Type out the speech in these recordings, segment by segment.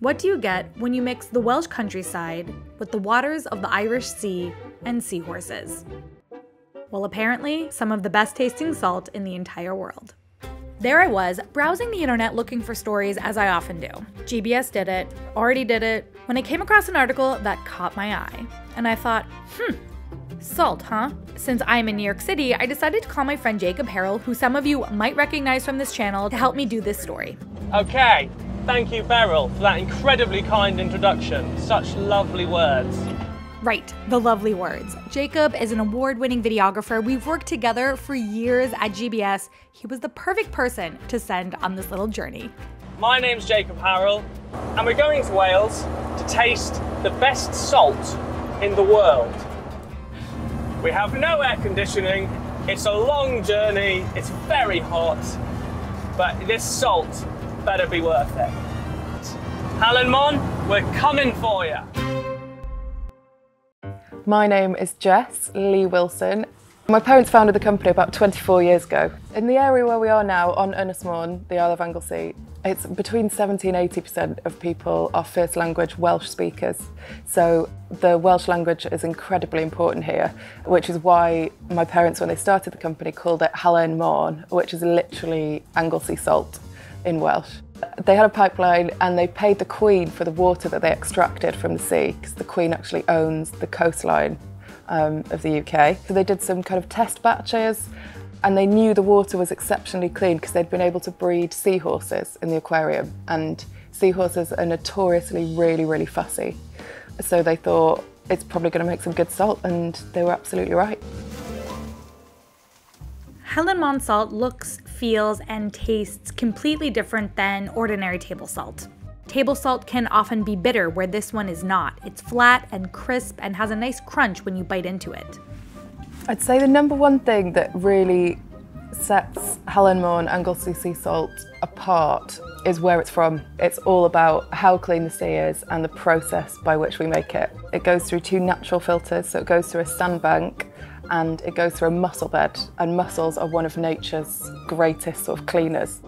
What do you get when you mix the Welsh countryside with the waters of the Irish Sea and seahorses? Well, apparently, some of the best tasting salt in the entire world. There I was, browsing the internet looking for stories as I often do. GBS did it, already did it, when I came across an article that caught my eye. And I thought, hmm, salt, huh? Since I'm in New York City, I decided to call my friend Jacob Harrell, who some of you might recognize from this channel, to help me do this story. Okay, thank you, Beryl, for that incredibly kind introduction. Such lovely words. Right, the lovely words. Jacob is an award winning videographer. We've worked together for years at GBS. He was the perfect person to send on this little journey. My name's Jacob Harrell, and we're going to Wales to taste the best salt in the world. We have no air conditioning, it's a long journey, it's very hot, but this salt better be worth it. Halen Môn, we're coming for you. My name is Jess Lea-Wilson. My parents founded the company about 24 years ago. In the area where we are now, on Ynys Môn, the Isle of Anglesey, it's between 70 and 80% of people are first language Welsh speakers. So the Welsh language is incredibly important here, which is why my parents, when they started the company, called it Halen Môn, which is literally Anglesey salt in Welsh. They had a pipeline and they paid the Queen for the water that they extracted from the sea because the Queen actually owns the coastline um, of the UK. So they did some kind of test batches and they knew the water was exceptionally clean because they'd been able to breed seahorses in the aquarium and seahorses are notoriously really, really fussy. So they thought it's probably going to make some good salt and they were absolutely right. Halen Môn salt looks, feels, and tastes completely different than ordinary table salt. Table salt can often be bitter, where this one is not. It's flat and crisp and has a nice crunch when you bite into it. I'd say the number one thing that really sets Halen Môn Anglesey sea salt apart is where it's from. It's all about how clean the sea is and the process by which we make it. It goes through two natural filters, so it goes through a sandbank and it goes through a mussel bed and mussels are one of nature's greatest sort of cleaners.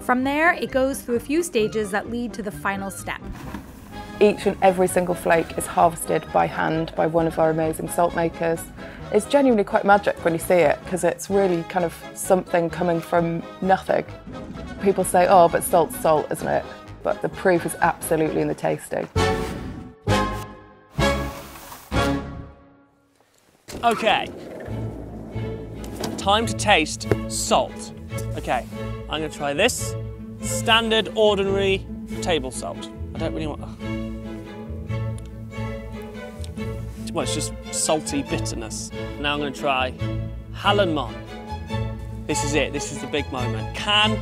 From there, it goes through a few stages that lead to the final step. Each and every single flake is harvested by hand by one of our amazing salt makers. It's genuinely quite magic when you see it because it's really kind of something coming from nothing. People say, oh, but salt's salt, isn't it? But the proof is absolutely in the tasting. Okay, time to taste salt. Okay, I'm gonna try this. Standard, ordinary table salt. I don't really want. Well, it's just salty bitterness. Now I'm gonna try Halen Môn. This is it, this is the big moment. Can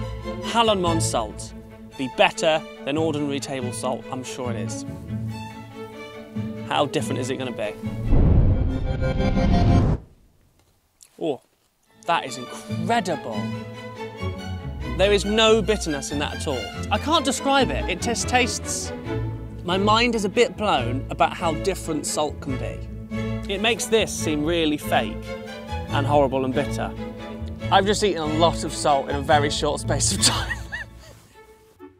Halen Môn salt be better than ordinary table salt? I'm sure it is. How different is it gonna be? Oh, that is incredible. There is no bitterness in that at all. I can't describe it. It just tastes... My mind is a bit blown about how different salt can be. It makes this seem really fake and horrible and bitter. I've just eaten a lot of salt in a very short space of time.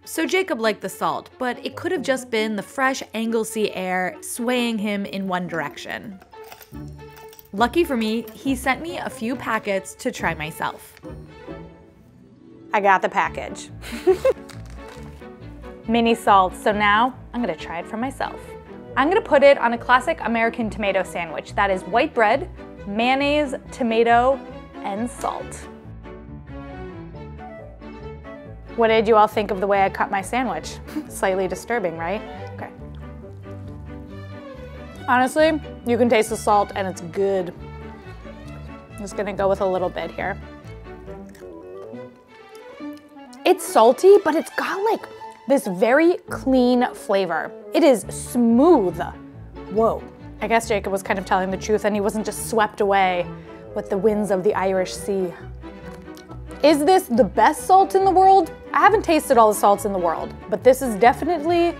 So Jacob liked the salt, but it could have just been the fresh Anglesey air swaying him in one direction. Lucky for me, he sent me a few packets to try myself. I got the package. Mini salt, so now I'm gonna try it for myself. I'm gonna put it on a classic American tomato sandwich. That is white bread, mayonnaise, tomato, and salt. What did you all think of the way I cut my sandwich? Slightly disturbing, right? Okay. Honestly, you can taste the salt and it's good. I'm just gonna go with a little bit here. It's salty, but it's got like this very clean flavor. It is smooth. Whoa. I guess Jacob was kind of telling the truth and he wasn't just swept away with the winds of the Irish Sea. Is this the best salt in the world? I haven't tasted all the salts in the world, but this is definitely,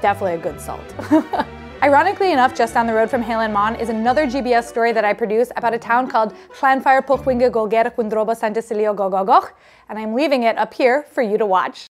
definitely a good salt. Ironically enough, just down the road from Halen Môn is another GBS story that I produce about a town called Pwllgwyngyllgogerychwyrndrobwllllantysiliogogogoch, and I'm leaving it up here for you to watch.